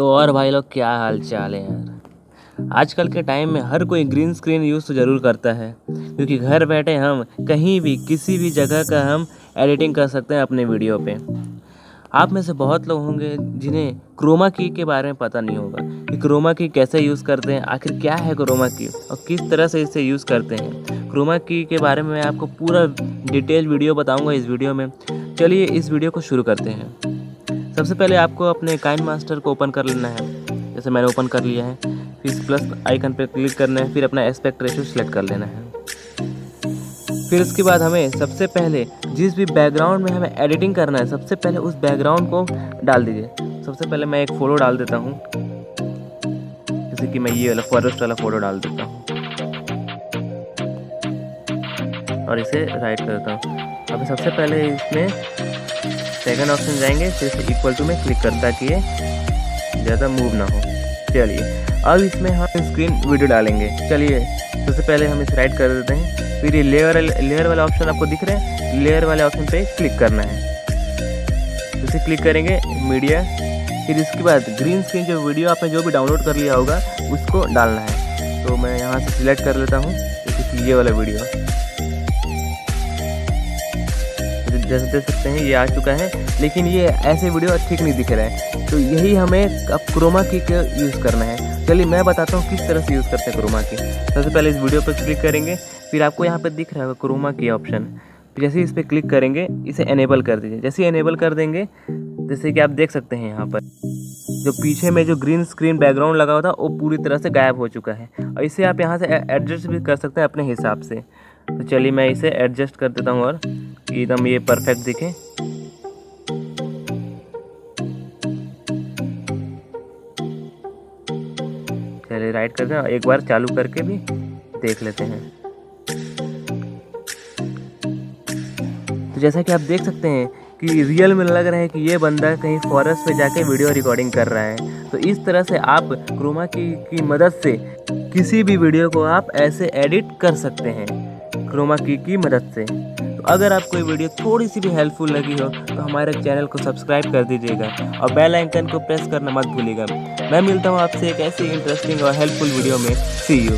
तो और भाई लोग क्या हाल चाल है यार? आजकल के टाइम में हर कोई ग्रीन स्क्रीन यूज़ तो ज़रूर करता है, क्योंकि घर बैठे हम कहीं भी, किसी भी जगह का हम एडिटिंग कर सकते हैं अपने वीडियो पे। आप में से बहुत लोग होंगे जिन्हें क्रोमा की के बारे में पता नहीं होगा कि क्रोमा की कैसे यूज़ करते हैं, आखिर क्या है क्रोमा की और किस तरह से इसे यूज़ करते हैं। क्रोमा की के बारे में मैं आपको पूरा डिटेल वीडियो बताऊँगा इस वीडियो में। चलिए इस वीडियो को शुरू करते हैं। सबसे पहले आपको अपने काइन मास्टर को ओपन कर लेना है। जैसे मैंने ओपन कर लिया है, फिर प्लस आइकन पर क्लिक करना है, फिर अपना एस्पेक्ट रेशो सिलेक्ट कर लेना है। फिर उसके बाद हमें सबसे पहले जिस भी बैकग्राउंड में हमें एडिटिंग करना है, सबसे पहले उस बैकग्राउंड को डाल दीजिए। सबसे पहले मैं एक फ़ोटो डाल देता हूँ। जैसे कि मैं ये वाला फॉरेस्ट वाला फ़ोटो डाल देता हूँ। और इसे राइट करता हूँ। अब सबसे पहले इसमें सेकंड ऑप्शन जाएँगे, फिर से इक्वल टू में क्लिक करता ये ज़्यादा मूव ना हो। चलिए, अब इसमें हम स्क्रीन वीडियो डालेंगे। चलिए, सबसे पहले हम इसे राइट कर देते हैं। फिर ये लेयर लेयर वाला ऑप्शन आपको दिख रहा है। लेयर वाले ऑप्शन पे क्लिक करना है। इसे क्लिक करेंगे मीडिया फिर इसके बाद ग्रीन स्क्रीन जो वीडियो आपने जो भी डाउनलोड कर लिया होगा, उसको डालना है। तो मैं यहाँ से सिलेक्ट कर लेता हूँ जैसे ये वाला वीडियो जैसे देख सकते हैं, ये आ चुका है, लेकिन ये ऐसे वीडियो ठीक नहीं दिख रहे है। तो यही हमें अब क्रोमा की यूज़ करना है। चलिए मैं बताता हूँ किस तरह से यूज़ करते हैं क्रोमा की सबसे पहले इस वीडियो पर क्लिक करेंगे, फिर आपको यहाँ पर दिख रहा होगा क्रोमा की ऑप्शन जैसे इस पर क्लिक करेंगे, इसे एनेबल कर दीजिए। जैसे एनेबल कर देंगे, जैसे कि आप देख सकते हैं यहाँ पर, जो पीछे में जो ग्रीन स्क्रीन बैकग्राउंड लगा हुआ था, वो पूरी तरह से गायब हो चुका है। और इसे आप यहाँ से एडजस्ट भी कर सकते हैं अपने हिसाब से। तो चलिए मैं इसे एडजस्ट कर देता हूँ और एकदम ये परफेक्ट दिखे। चलिए राइट करते हैं, एक बार चालू करके भी देख लेते हैं। तो जैसा कि आप देख सकते हैं कि रियल में लग रहा है कि ये बंदा कहीं फॉरेस्ट में जाके वीडियो रिकॉर्डिंग कर रहा है। तो इस तरह से आप क्रोमा की की मदद से किसी भी वीडियो को आप ऐसे एडिट कर सकते हैं, क्रोमा की की मदद से। तो अगर आपको ये वीडियो थोड़ी सी भी हेल्पफुल लगी हो तो हमारे चैनल को सब्सक्राइब कर दीजिएगा और बेल आइकन को प्रेस करना मत भूलिएगा। मैं मिलता हूँ आपसे एक ऐसी इंटरेस्टिंग और हेल्पफुल वीडियो में। सी यू